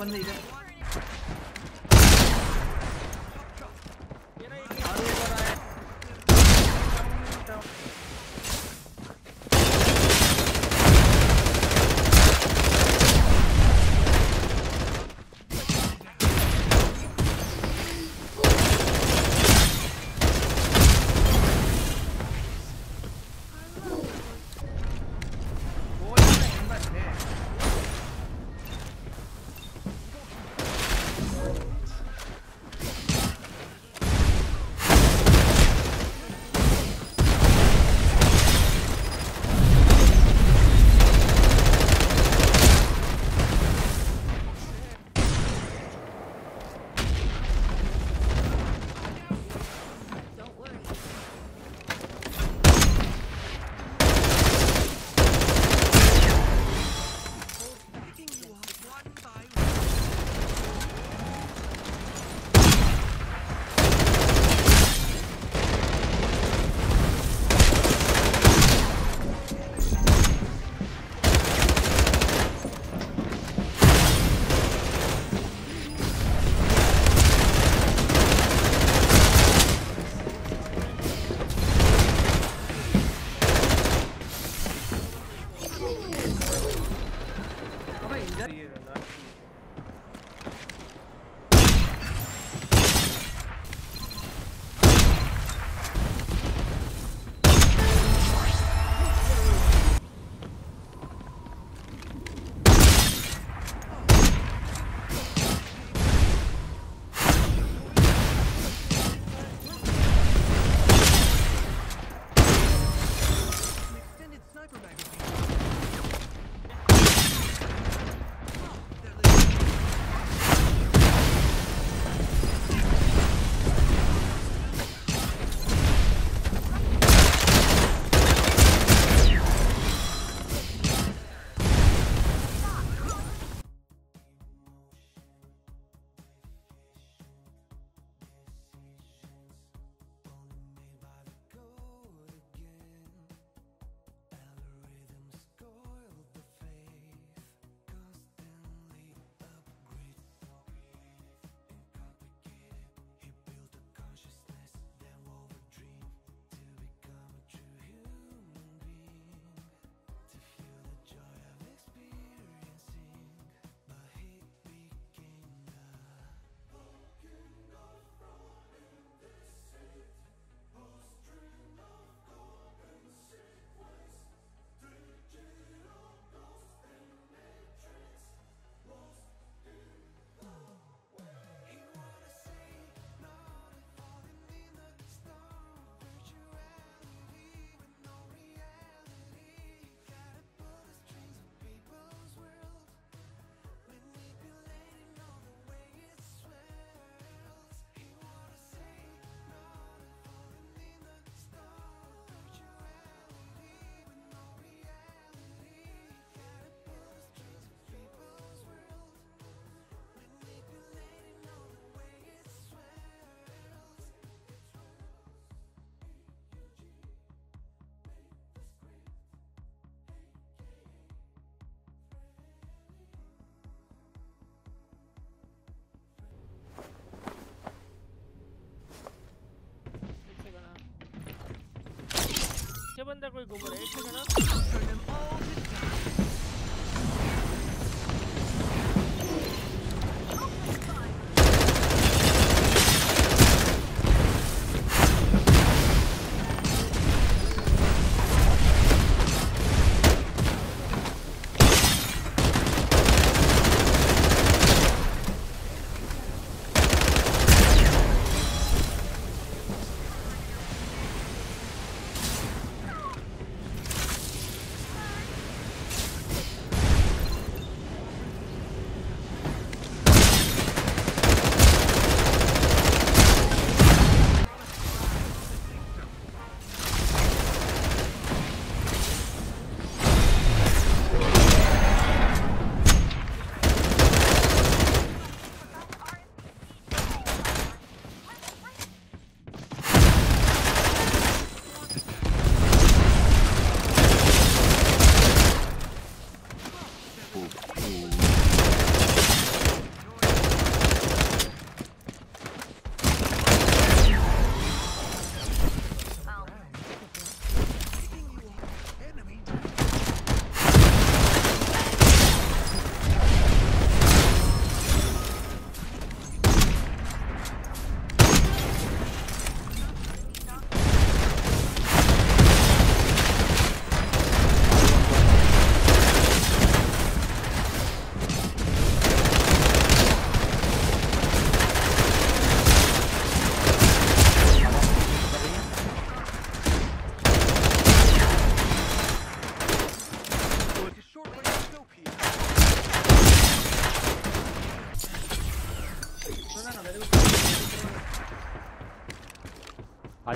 വന്ന് ഇത് अबे इधर बंदा कोई घूम रहा है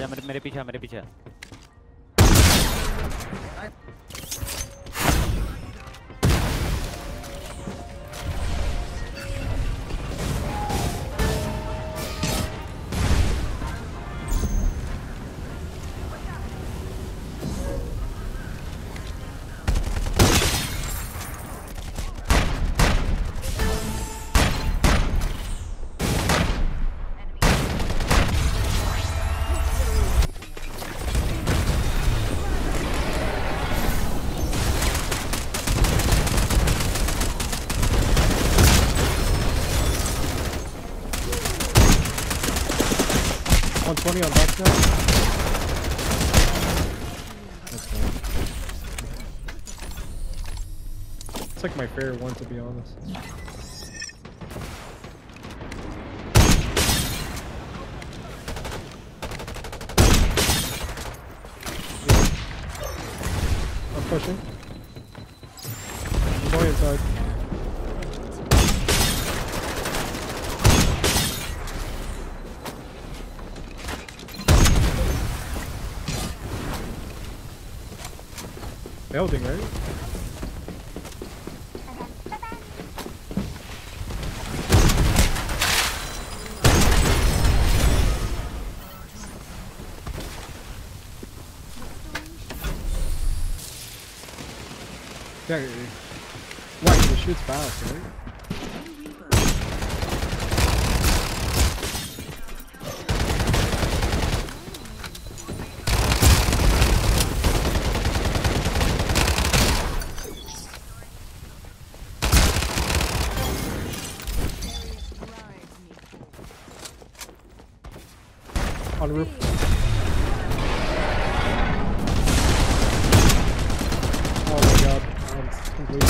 मेरे पीछे मेरे पीछे आ। One twenty on back now. That's fine. It's like my favorite one to be honest. I'm pushing. I'm going inside. Building, right? Yeah, why? it shoots fast, right? On the roof. Oh my god, I'm completely.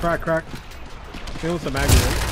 Crack, crack. The mag, right?